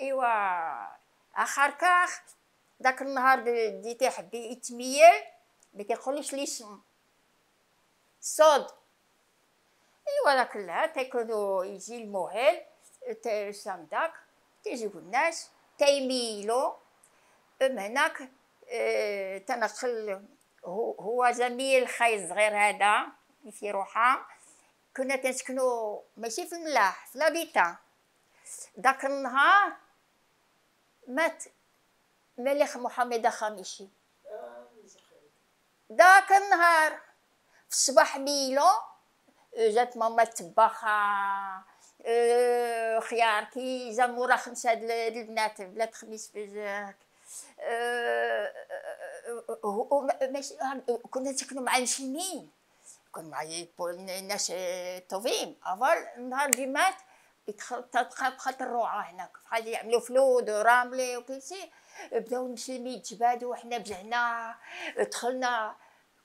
ايوا آخر كاخ داك النهار ديتي حبي يتميل ما كيقولوش لي سم صود. ايوا داك النهار تيكونو يجي الموهل سامداك تيجيو الناس تيميلو. أم هناك آه تنقل هو زميل خاي الصغير هذا في روحها كنا تنسكنو ماشي في الملاح في لابيتا. داك النهار مات ملك محمد خامشي داك النهار في الصباح ميلو جات ماما الطباخة خيار كي زمورة خمسة البنات بلاد خميس بزاك كنا نسكنو مع المسلمين كنا مع الناس طويم افال النهار اللي مات بقات الروعه هناك. بحال يعملوا فلود وراملي وكل شيء بداو المسلمين يتبادوا وحنا بزعنا دخلنا.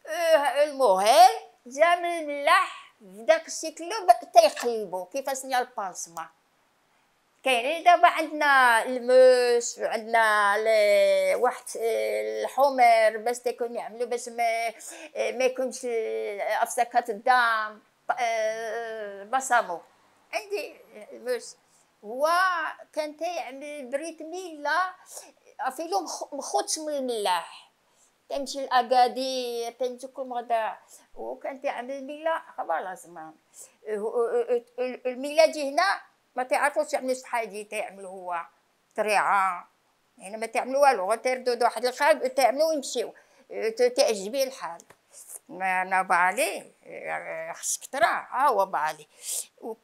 آه المهم جا من الملاح في داك السيكلو تيقلبوا كيفاش نيا البانسما كاينين دابا عندنا الموس وعندنا واحد الحمر باش تكون يعملوا باش ما ما يكونش أفسكات الدم بصامو عندي الموس هو كان تيعمل بريت ميلا افيلو مخوتش من الملاح. تمشي لاكادير تمشي كل غدا وكان تيعمل ميلا خلاص ما الميلاد هنا ما تعرفوش يعملوا شحال دي تعمل هو طريعه يعني ما تعملوا والو تردوا واحد الخال تعملوا ويمشيو. تعجبي الحال. أنا بالي خصك ترى ها هو بالي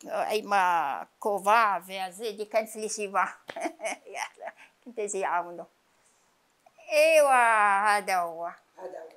ايما كوفا في زيدي كان في لي سيفا كنت يعاونوا إيوا هذا هو. هذا